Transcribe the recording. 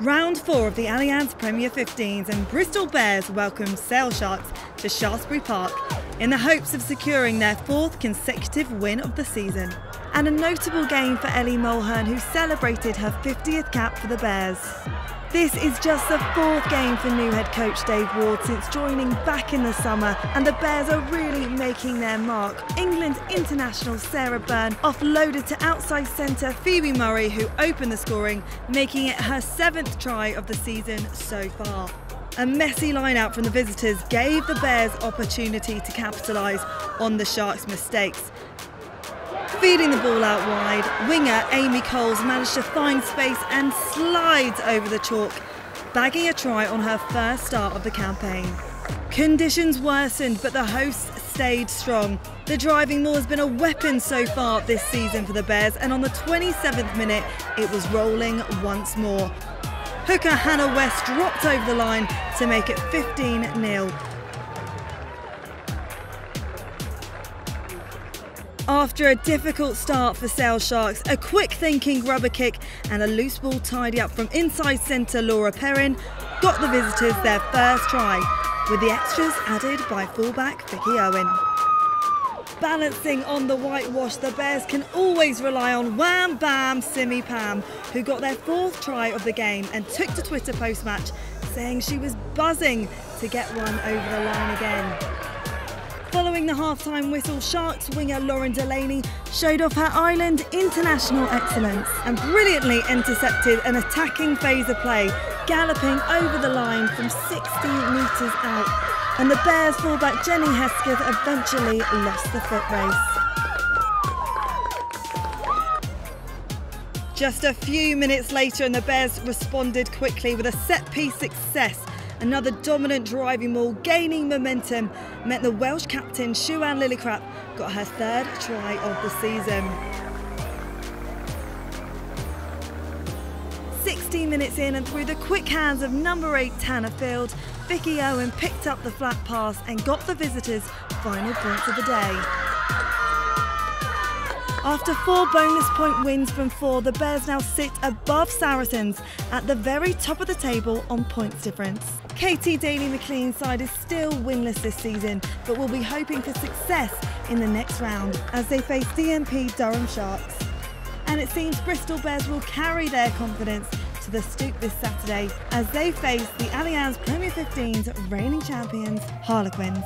Round four of the Allianz Premier 15s and Bristol Bears welcome Sale Sharks to Shaftesbury Park in the hopes of securing their fourth consecutive win of the season. And a notable game for Ellie Mulhern who celebrated her 50th cap for the Bears. This is just the fourth game for new head coach Dave Ward since joining back in the summer, and the Bears are really making their mark. England international Sarah Bern offloaded to outside centre Phoebe Murray, who opened the scoring, making it her seventh try of the season so far. A messy line out from the visitors gave the Bears opportunity to capitalise on the Sharks' mistakes. Feeding the ball out wide, winger Amy Coles managed to find space and slides over the chalk, bagging a try on her first start of the campaign. Conditions worsened, but the hosts stayed strong. The driving maul has been a weapon so far this season for the Bears, and on the 27th minute, it was rolling once more. Hooker Hannah West dropped over the line to make it 15 0. After a difficult start for Sale Sharks, a quick thinking grubber kick and a loose ball tidy up from inside centre Laura Perrin got the visitors their first try, with the extras added by fullback Vicky Owen. Balancing on the whitewash, the Bears can always rely on Wham Bam Simi Pam, who got their fourth try of the game and took to Twitter post match saying she was buzzing to get one over the line again. Following the half-time whistle, Sharks winger Lauren Delany showed off her island international excellence and brilliantly intercepted an attacking phase of play, galloping over the line from 60 metres out. And the Bears fullback Jenny Hesketh eventually lost the foot race. Just a few minutes later, and the Bears responded quickly with a set piece success Another dominant driving maul, gaining momentum, meant the Welsh captain Siwan Lillicrap got her third try of the season. 16 minutes in and through the quick hands of number 8 Tanner Field, Vicky Owen picked up the flat pass and got the visitors final points of the day. After four bonus point wins from four, the Bears now sit above Saracens at the very top of the table on points difference. Katy Daley-McLean's side is still winless this season, but will be hoping for success in the next round as they face DMP Durham Sharks. And it seems Bristol Bears will carry their confidence to the stoop this Saturday as they face the Allianz Premier 15's reigning champions, Harlequins.